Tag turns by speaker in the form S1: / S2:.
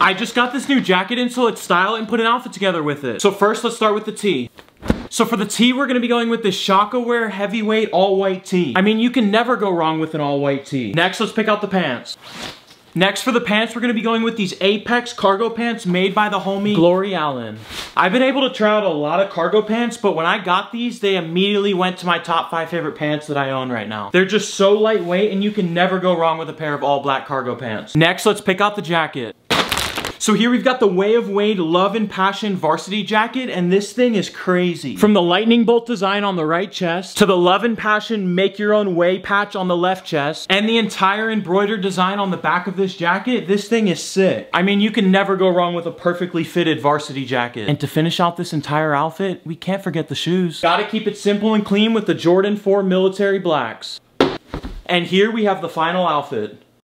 S1: I just got this new jacket in, so let's style and put an outfit together with it. So first, let's start with the tee. So for the tee, we're gonna be going with this Shaka Wear Heavyweight All White Tee. I mean, you can never go wrong with an all white tee. Next, let's pick out the pants. Next for the pants, we're gonna be going with these Apex cargo pants made by the homie Glory Allen. I've been able to try out a lot of cargo pants, but when I got these, they immediately went to my top five favorite pants that I own right now. They're just so lightweight and you can never go wrong with a pair of all black cargo pants. Next, let's pick out the jacket. So here we've got the Way of Wade Love and Passion varsity jacket, and this thing is crazy. From the lightning bolt design on the right chest, to the Love and Passion Make Your Own Way patch on the left chest, and the entire embroidered design on the back of this jacket, this thing is sick. I mean, you can never go wrong with a perfectly fitted varsity jacket. And to finish out this entire outfit, we can't forget the shoes. Gotta keep it simple and clean with the Jordan 4 Military Blacks. And here we have the final outfit.